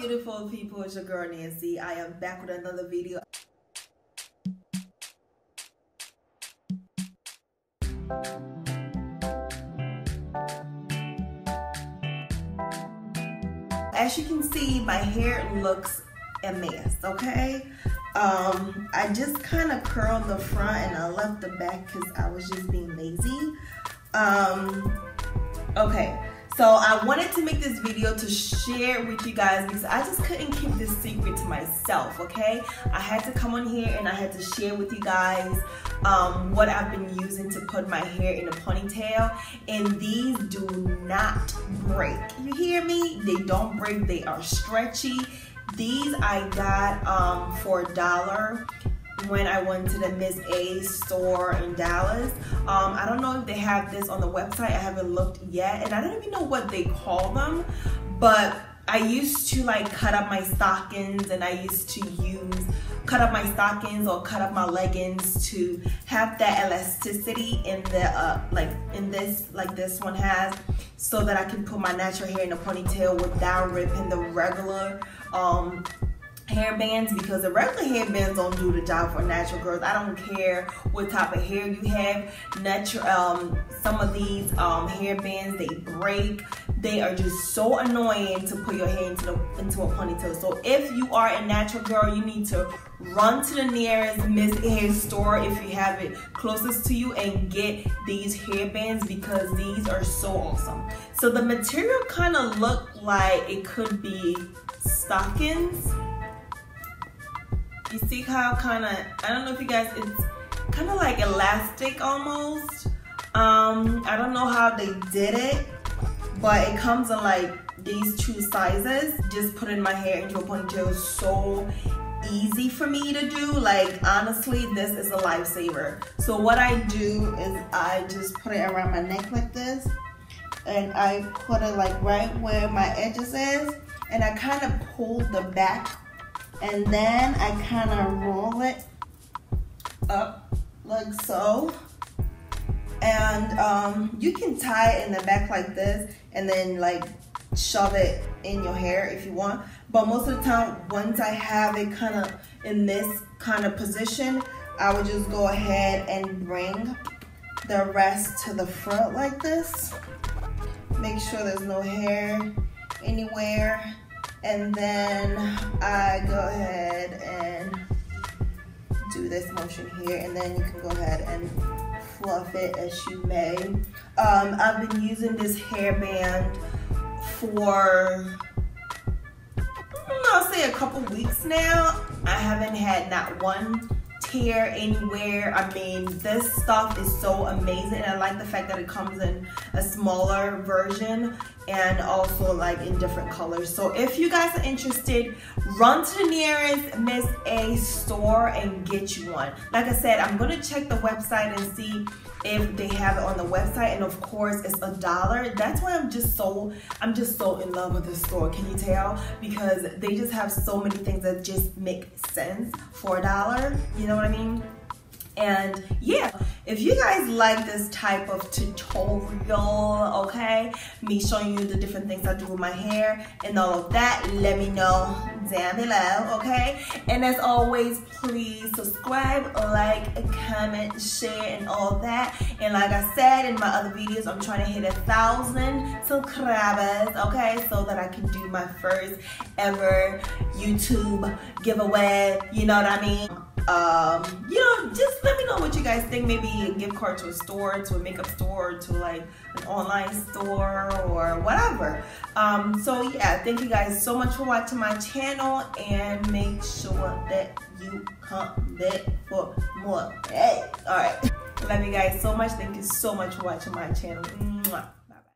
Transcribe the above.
beautiful people, it's your girl Nancy. I am back with another video. As you can see, my hair looks a mess, okay? Um, I just kind of curled the front and I left the back because I was just being lazy. Um, okay, so I wanted to make this video to share with you guys because I just couldn't keep this secret to myself, okay? I had to come on here and I had to share with you guys um, what I've been using to put my hair in a ponytail. And these do not break. You hear me? They don't break. They are stretchy. These I got um, for a dollar when I went to the Miss A store in Dallas. Um, I don't know if they have this on the website. I haven't looked yet, and I don't even know what they call them, but I used to like cut up my stockings and I used to use cut up my stockings or cut up my leggings to have that elasticity in the uh, like in this like this one has so that I can put my natural hair in a ponytail without ripping the regular um, hair bands because the regular hair bands don't do the job for natural girls. I don't care what type of hair you have. Natural, um, some of these um, hair bands they break. They are just so annoying to put your hair into the into a ponytail. So if you are a natural girl, you need to run to the nearest Miss A store if you have it closest to you and get these hair bands because these are so awesome. So the material kind of look like it could be stockings you see how kind of, I don't know if you guys, it's kind of like elastic almost. Um, I don't know how they did it, but it comes in like these two sizes. Just putting my hair into a ponytail is so easy for me to do. Like honestly, this is a lifesaver. So what I do is I just put it around my neck like this and I put it like right where my edges is and I kind of pull the back and then I kind of roll it up like so. And um, you can tie it in the back like this and then like shove it in your hair if you want. But most of the time once I have it kind of in this kind of position I would just go ahead and bring the rest to the front like this. Make sure there's no hair anywhere and then I go ahead and do this motion here and then you can go ahead and fluff it as you may. Um, I've been using this hairband for I'll say a couple weeks now. I haven't had not one tear anywhere. I mean, this stuff is so amazing. And I like the fact that it comes in a smaller version and also like in different colors. So if you guys are interested, run to the nearest Miss A store and get you one. Like I said, I'm gonna check the website and see if they have it on the website and of course it's a dollar that's why i'm just so i'm just so in love with this store can you tell because they just have so many things that just make sense for a dollar you know what i mean? And yeah if you guys like this type of tutorial okay me showing you the different things i do with my hair and all of that let me know down below okay? And as always please subscribe like comment share and all that. And like i said in my other videos i'm trying to hit a thousand subscribers okay? So that i can do my first ever youtube giveaway you know what i mean um, you know, just let me know what you guys think. Maybe a gift card to a store, to a makeup store, to like an online store or whatever. Um, so yeah, thank you guys so much for watching my channel and make sure that you come back for more. Hey, all right. Love you guys so much. Thank you so much for watching my channel. Mwah.